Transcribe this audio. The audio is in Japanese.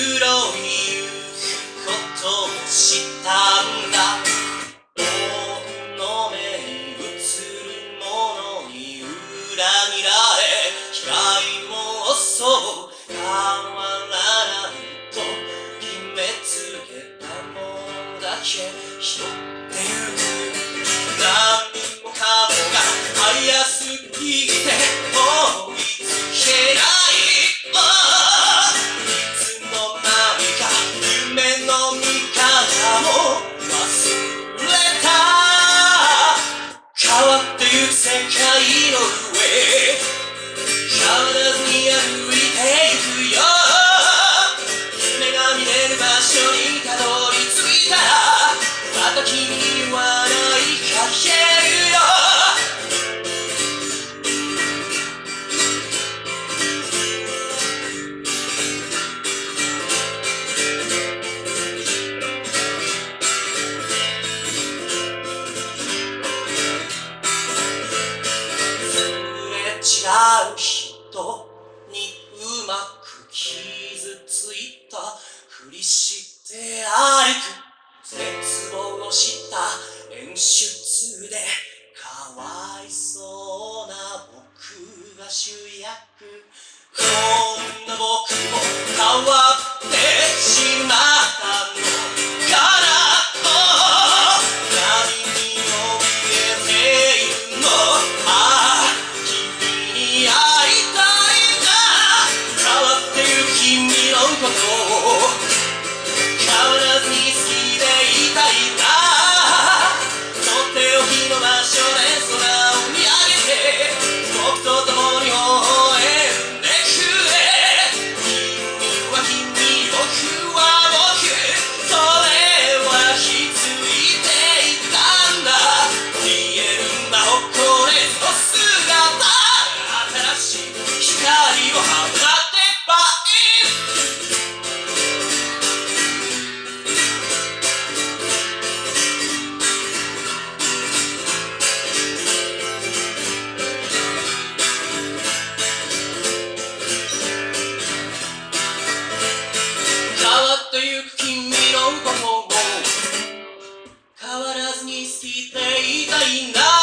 黒いことをしたんだ。の目に映るものに裏切られ被害もそう。変わらないと決めつけたもんだけ。いの上シャウ違う人にうまく傷ついたふりして歩く絶望した演出でかわいそうな僕が主役。にしていたいん